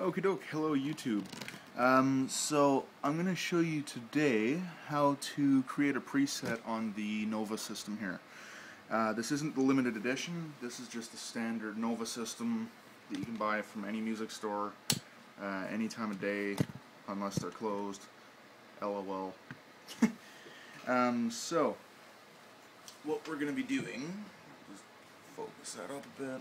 Okie doke, hello YouTube. Um, so I'm going to show you today how to create a preset on the Nova system here. Uh, this isn't the limited edition, this is just the standard Nova system that you can buy from any music store, uh, any time of day, unless they're closed. LOL. um, so, what we're going to be doing, just focus that up a bit.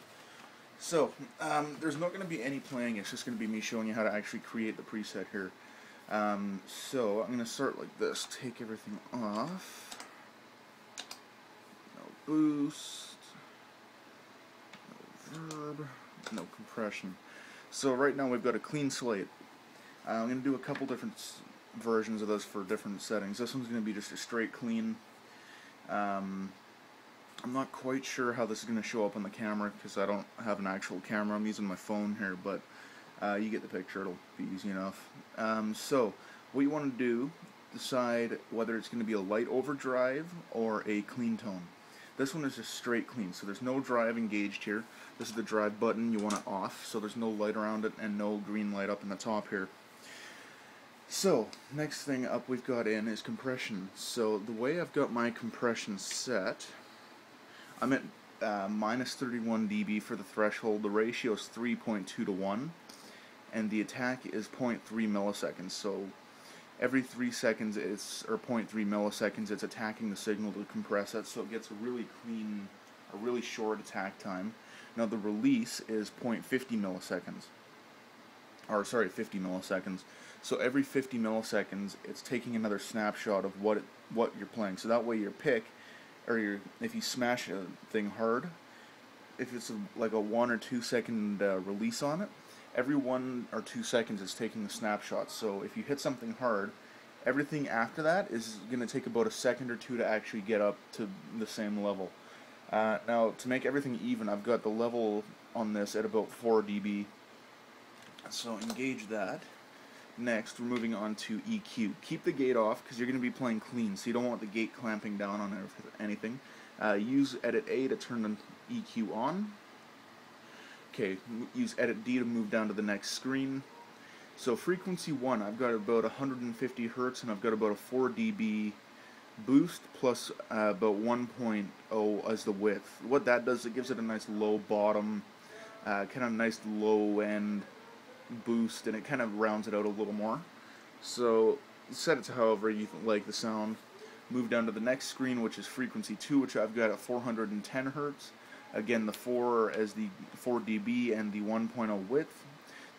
So, um, there's not going to be any playing, it's just going to be me showing you how to actually create the preset here. Um, so, I'm going to start like this, take everything off, no boost, no verb, no compression. So right now we've got a clean slate. Uh, I'm going to do a couple different versions of this for different settings. This one's going to be just a straight clean. Um, I'm not quite sure how this is going to show up on the camera because I don't have an actual camera. I'm using my phone here, but uh, you get the picture. It'll be easy enough. Um, so, what you want to do, decide whether it's going to be a light overdrive or a clean tone. This one is just straight clean, so there's no drive engaged here. This is the drive button, you want it off, so there's no light around it and no green light up in the top here. So, next thing up we've got in is compression. So, the way I've got my compression set I'm at uh, minus 31 dB for the threshold. The ratio is 3.2 to 1, and the attack is 0.3 milliseconds. So every 3 seconds, it's or 0.3 milliseconds, it's attacking the signal to compress it, so it gets a really clean, a really short attack time. Now the release is 0.50 milliseconds, or sorry, 50 milliseconds. So every 50 milliseconds, it's taking another snapshot of what it, what you're playing. So that way your pick or your, if you smash a thing hard, if it's a, like a one or two second uh, release on it, every one or two seconds is taking a snapshot. So if you hit something hard, everything after that is going to take about a second or two to actually get up to the same level. Uh, now, to make everything even, I've got the level on this at about 4 dB. So engage that. Next, we're moving on to EQ. Keep the gate off because you're going to be playing clean, so you don't want the gate clamping down on anything. Uh, use Edit A to turn the EQ on. Okay, use Edit D to move down to the next screen. So frequency 1, I've got about 150 hertz and I've got about a 4 dB boost plus uh, about 1.0 as the width. What that does, it gives it a nice low bottom, uh, kind of nice low end boost and it kind of rounds it out a little more. So set it to however you like the sound. Move down to the next screen which is frequency 2 which I've got at 410 hertz. Again the 4 as the 4 dB and the 1.0 width.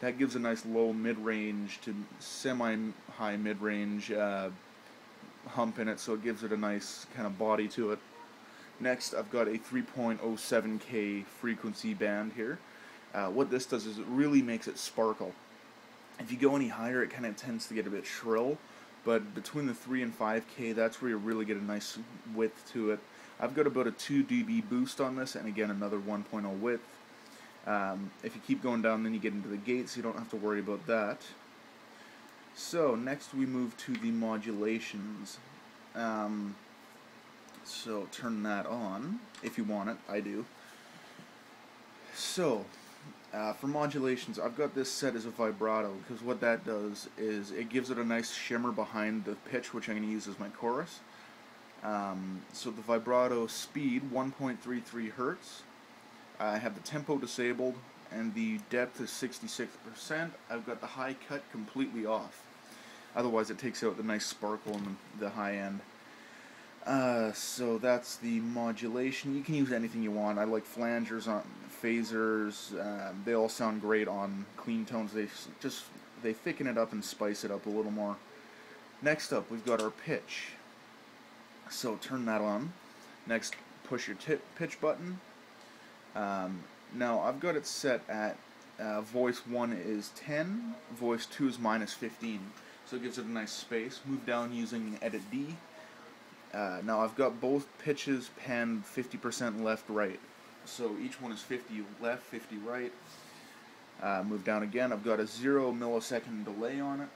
That gives a nice low mid-range to semi-high mid-range uh, hump in it so it gives it a nice kind of body to it. Next I've got a 3.07k frequency band here. Uh, what this does is it really makes it sparkle. If you go any higher, it kind of tends to get a bit shrill, but between the 3 and 5K, that's where you really get a nice width to it. I've got about a 2 dB boost on this, and again, another 1.0 width. Um, if you keep going down, then you get into the gate, so you don't have to worry about that. So, next we move to the modulations. Um, so, turn that on, if you want it, I do. So, uh, for modulations, I've got this set as a vibrato because what that does is it gives it a nice shimmer behind the pitch, which I'm going to use as my chorus. Um, so the vibrato speed, 1.33 hertz. I have the tempo disabled and the depth is 66%. I've got the high cut completely off. Otherwise it takes out the nice sparkle in the, the high end. So that's the modulation. You can use anything you want. I like flangers on phasers. Um, they all sound great on clean tones. They just they thicken it up and spice it up a little more. Next up, we've got our pitch. So turn that on. Next, push your tip pitch button. Um, now I've got it set at uh, voice 1 is 10, voice 2 is minus 15. So it gives it a nice space. Move down using Edit D. Uh, now I've got both pitches panned 50% left right. So each one is 50 left, 50 right. Uh, move down again. I've got a zero millisecond delay on it.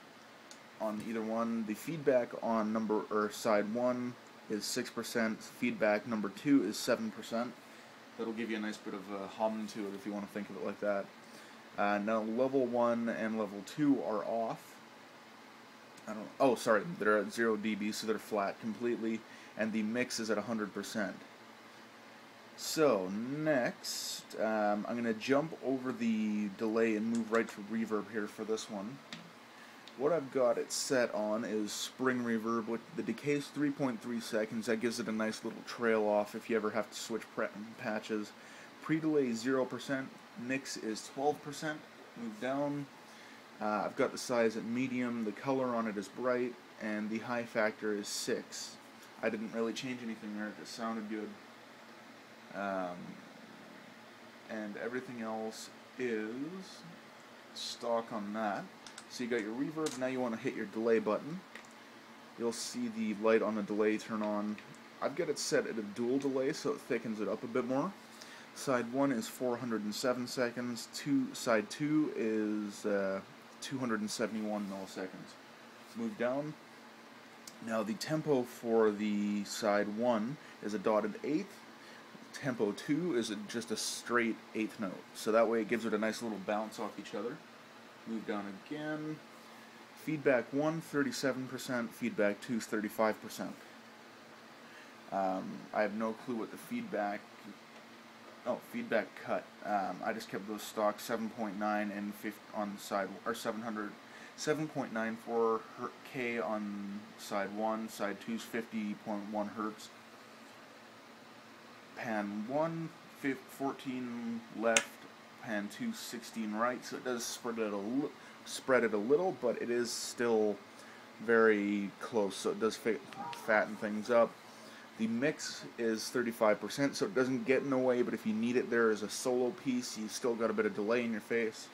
On either one, the feedback on number or side one is six percent. Feedback number two is seven percent. That'll give you a nice bit of a hum to it if you want to think of it like that. Uh, now level 1 and level 2 are off. I don't oh sorry, they're at 0 dB so they're flat completely and the mix is at 100%. So next, um, I'm going to jump over the delay and move right to reverb here for this one. What I've got it set on is spring reverb with the decay is 3.3 seconds. That gives it a nice little trail off if you ever have to switch patches. Pre-delay 0%, mix is 12%. Move down. Uh, I've got the size at medium, the color on it is bright, and the high factor is 6. I didn't really change anything there, it just sounded good. Um, and everything else is stock on that. So you got your reverb, now you want to hit your delay button. You'll see the light on the delay turn on. I've got it set at a dual delay so it thickens it up a bit more. Side 1 is 407 seconds, two, side 2 is uh, 271 milliseconds. Let's Move down. Now the tempo for the side 1 is a dotted eighth, tempo 2 is just a straight eighth note. So that way it gives it a nice little bounce off each other. Move down again. Feedback 1, 37%, feedback 2 is 35%. Um, I have no clue what the feedback, oh, feedback cut. Um, I just kept those stock 7.9 and 50 on side, or 700, 7.94 K on side 1, side 2 is 50.1 hertz pan 1, 14 left, pan 2, 16 right, so it does spread it a, spread it a little, but it is still very close, so it does fatten things up. The mix is 35%, so it doesn't get in the way, but if you need it there as a solo piece, You've still got a bit of delay in your face.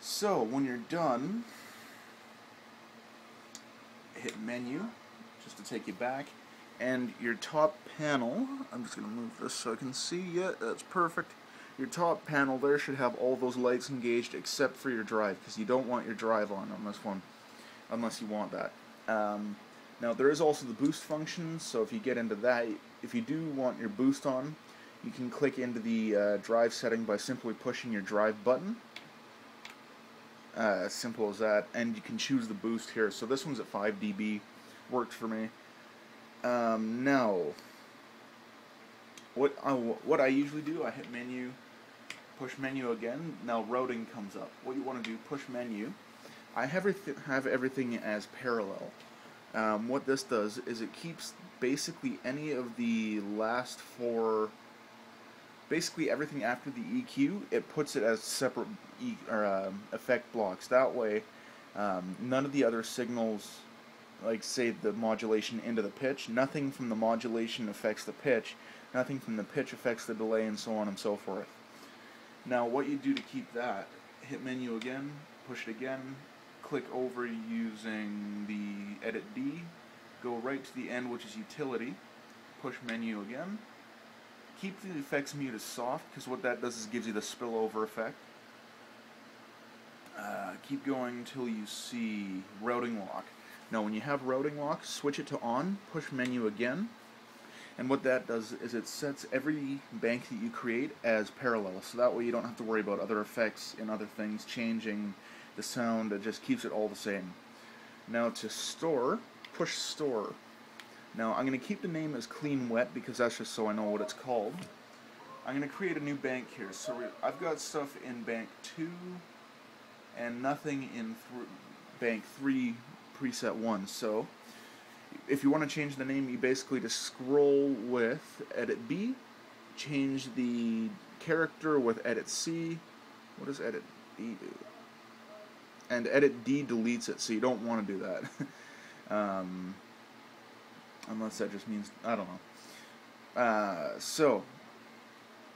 So, when you're done, hit menu, just to take you back, and your top panel, I'm just going to move this so I can see, yeah, that's perfect. Your top panel there should have all those lights engaged except for your drive, because you don't want your drive on on this one, unless you want that. Um, now there is also the boost function, so if you get into that, if you do want your boost on, you can click into the uh, drive setting by simply pushing your drive button. Uh, simple as that, and you can choose the boost here. So this one's at 5 dB, worked for me. Um, now, what I, what I usually do, I hit menu, push menu again. Now routing comes up. What you want to do, push menu. I have, have everything as parallel. Um, what this does is it keeps basically any of the last four, basically everything after the EQ, it puts it as separate e or um, effect blocks. That way, um, none of the other signals like say the modulation into the pitch, nothing from the modulation affects the pitch, nothing from the pitch affects the delay, and so on and so forth. Now what you do to keep that, hit menu again, push it again, click over using the edit D, go right to the end which is utility, push menu again, keep the effects mute as soft because what that does is gives you the spillover effect. Uh, keep going until you see routing lock. Now when you have routing lock, switch it to on, push menu again, and what that does is it sets every bank that you create as parallel, so that way you don't have to worry about other effects and other things changing the sound, it just keeps it all the same. Now to store, push store. Now I'm going to keep the name as clean wet because that's just so I know what it's called. I'm going to create a new bank here. So I've got stuff in bank 2 and nothing in bank 3 preset 1. So if you want to change the name, you basically just scroll with edit B, change the character with edit C. What does edit B do? And edit D deletes it, so you don't want to do that. um, unless that just means, I don't know. Uh, so,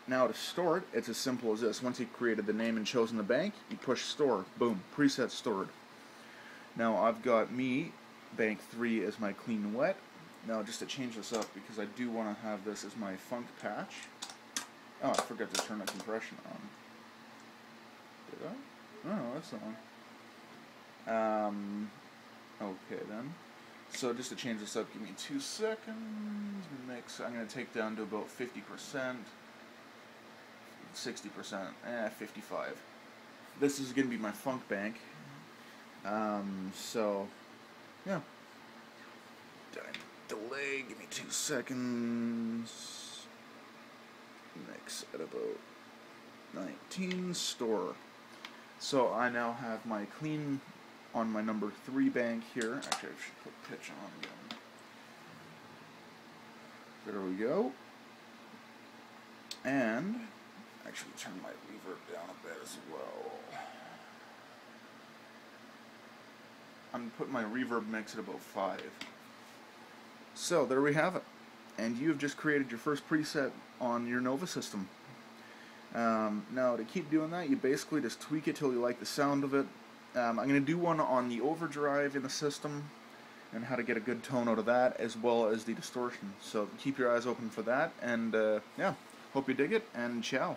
now to store it, it's as simple as this. Once you've created the name and chosen the bank, you push store. Boom, preset stored. Now I've got me, bank 3 as my clean wet. Now just to change this up, because I do want to have this as my funk patch. Oh, I forgot to turn the compression on. Did I? Oh, that's the one. Um, okay then. So just to change this up, give me two seconds. Mix. I'm going to take down to about 50%. 60%, eh, 55. This is going to be my funk bank. Um, so, yeah. Delay, give me two seconds. Mix at about 19, store. So I now have my clean on my number 3 bank here. Actually, I should put pitch on again. There we go. And actually turn my reverb down a bit as well. I'm putting my reverb mix at about 5. So there we have it. And you have just created your first preset on your Nova system. Um, now to keep doing that, you basically just tweak it till you like the sound of it. Um, I'm going to do one on the overdrive in the system and how to get a good tone out of that as well as the distortion. So keep your eyes open for that and uh, yeah, hope you dig it and ciao.